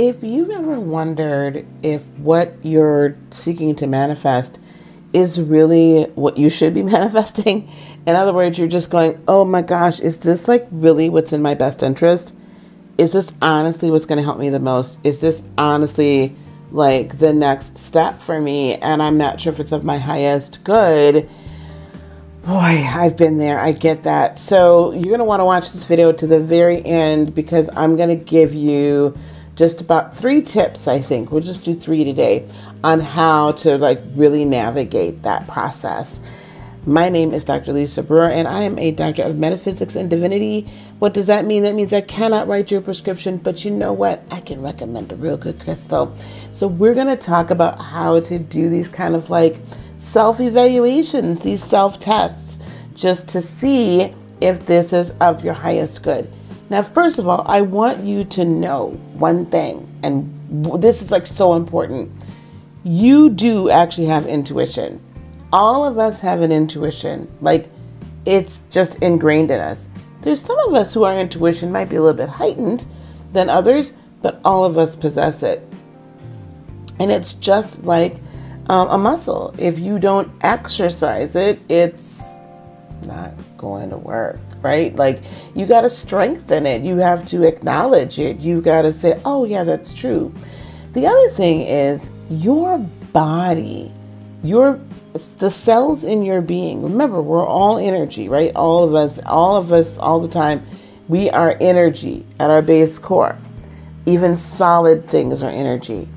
If you've ever wondered if what you're seeking to manifest is really what you should be manifesting, in other words, you're just going, oh my gosh, is this like really what's in my best interest? Is this honestly what's going to help me the most? Is this honestly like the next step for me? And I'm not sure if it's of my highest good. Boy, I've been there. I get that. So you're going to want to watch this video to the very end because I'm going to give you just about three tips, I think. We'll just do three today on how to like really navigate that process. My name is Dr. Lisa Brewer, and I am a doctor of metaphysics and divinity. What does that mean? That means I cannot write your prescription, but you know what? I can recommend a real good crystal. So, we're going to talk about how to do these kind of like self evaluations, these self tests, just to see if this is of your highest good. Now, first of all, I want you to know one thing, and this is like so important. You do actually have intuition all of us have an intuition. Like it's just ingrained in us. There's some of us who our intuition might be a little bit heightened than others, but all of us possess it. And it's just like um, a muscle. If you don't exercise it, it's not going to work, right? Like you got to strengthen it. You have to acknowledge it. You got to say, oh, yeah, that's true. The other thing is your body, your the cells in your being. Remember, we're all energy, right? All of us, all of us, all the time. We are energy at our base core. Even solid things are energy.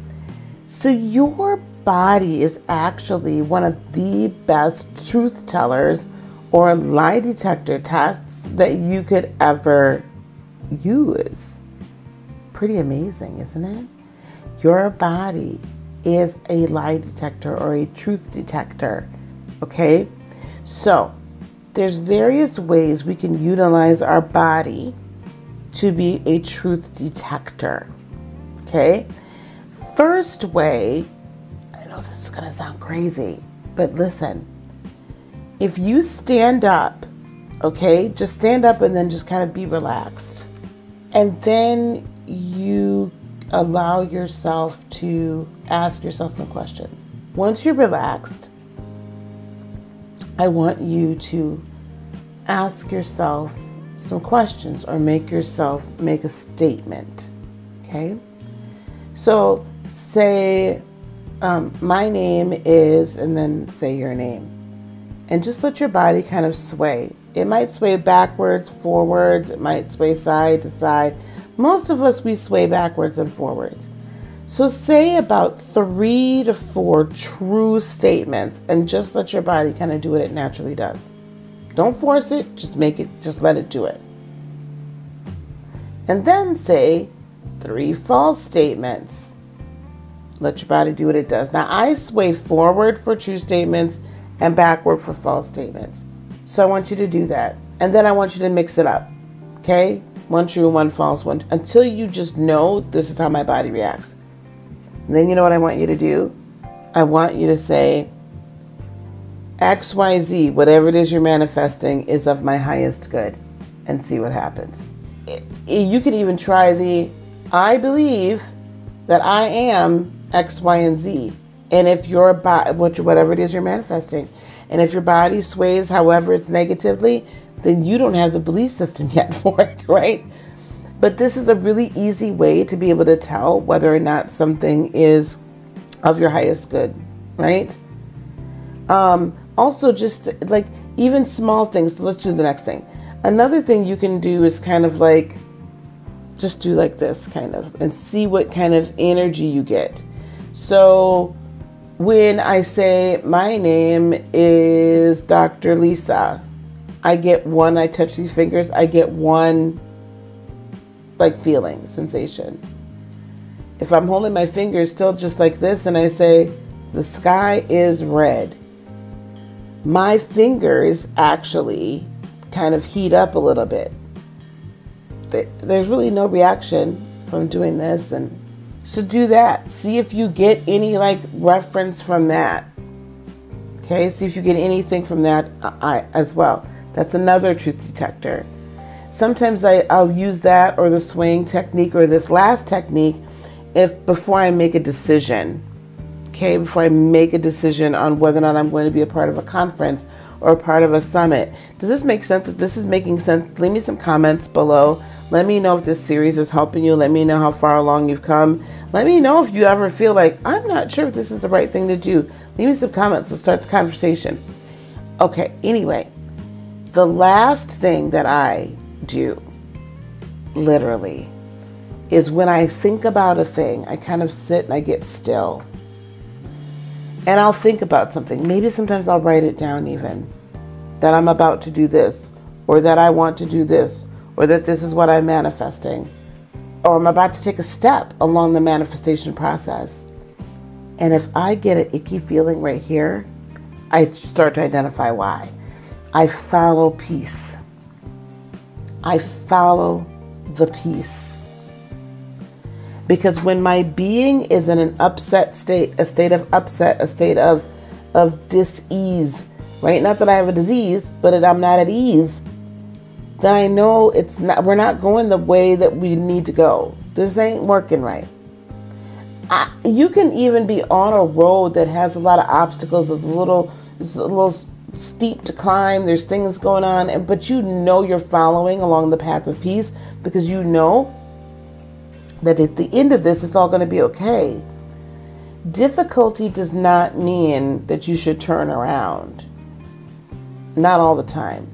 So your body is actually one of the best truth tellers or lie detector tests that you could ever use. Pretty amazing, isn't it? Your body is a lie detector or a truth detector. Okay? So, there's various ways we can utilize our body to be a truth detector. Okay? First way, I know this is going to sound crazy, but listen. If you stand up, okay, just stand up and then just kind of be relaxed. And then you allow yourself to ask yourself some questions. Once you're relaxed, I want you to ask yourself some questions or make yourself make a statement. Okay? So, say, um, my name is, and then say your name. And just let your body kind of sway. It might sway backwards, forwards, it might sway side to side most of us, we sway backwards and forwards. So say about three to four true statements and just let your body kind of do what it naturally does. Don't force it, just make it, just let it do it. And then say three false statements. Let your body do what it does. Now, I sway forward for true statements and backward for false statements. So I want you to do that. And then I want you to mix it up. Okay? one true, one false, one until you just know this is how my body reacts. And then you know what I want you to do? I want you to say XYZ, whatever it is you're manifesting, is of my highest good, and see what happens. You could even try the I believe that I am X, Y, and Z. And if your body, whatever it is you're manifesting, and if your body sways however it's negatively, then you don't have the belief system yet for it, right? But this is a really easy way to be able to tell whether or not something is of your highest good, right? Um, also, just like even small things. Let's do the next thing. Another thing you can do is kind of like just do like this, kind of, and see what kind of energy you get. So, when I say my name is Dr. Lisa, I get one, I touch these fingers, I get one like feeling, sensation. If I'm holding my fingers still just like this and I say, the sky is red, my fingers actually kind of heat up a little bit. There's really no reaction from doing this and so do that. See if you get any like reference from that. Okay, see if you get anything from that uh, as well. That's another truth detector. Sometimes I, I'll use that or the swaying technique or this last technique if before I make a decision, okay, before I make a decision on whether or not I'm going to be a part of a conference or part of a summit. Does this make sense? If this is making sense, leave me some comments below. Let me know if this series is helping you. Let me know how far along you've come. Let me know if you ever feel like, I'm not sure if this is the right thing to do. Leave me some comments. Let's start the conversation. Okay, anyway, the last thing that I do, literally, is when I think about a thing, I kind of sit and I get still. And I'll think about something. Maybe sometimes I'll write it down even that I'm about to do this, or that I want to do this, or that this is what I'm manifesting, or I'm about to take a step along the manifestation process. And if I get an icky feeling right here, I start to identify why. I follow peace. I follow the peace. Because when my being is in an upset state, a state of upset, a state of of dis-ease, right? Not that I have a disease, but that I'm not at ease. Then I know it's not. We're not going the way that we need to go. This ain't working right. I, you can even be on a road that has a lot of obstacles, it's a little, it's a little steep to climb. There's things going on, and but you know you're following along the path of peace because you know that at the end of this, it's all going to be okay. Difficulty does not mean that you should turn around. Not all the time.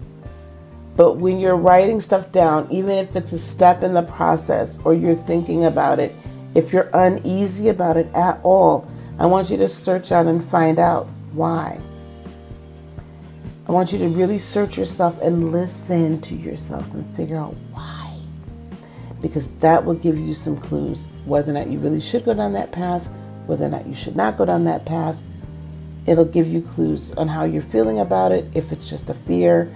But when you're writing stuff down, even if it's a step in the process or you're thinking about it, if you're uneasy about it at all, I want you to search out and find out why. I want you to really search yourself and listen to yourself and figure out why because that will give you some clues whether or not you really should go down that path, whether or not you should not go down that path. It'll give you clues on how you're feeling about it, if it's just a fear,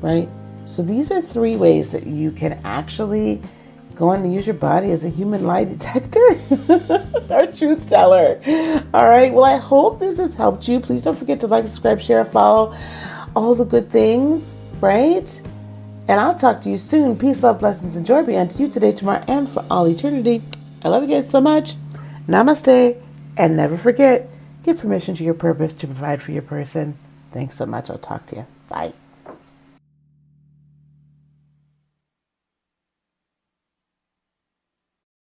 right? So these are three ways that you can actually go on and use your body as a human lie detector or truth teller. All right. Well, I hope this has helped you. Please don't forget to like, subscribe, share, follow all the good things, right? And I'll talk to you soon. Peace, love, blessings, and joy be unto you today, tomorrow, and for all eternity. I love you guys so much. Namaste. And never forget, give permission to your purpose to provide for your person. Thanks so much. I'll talk to you. Bye.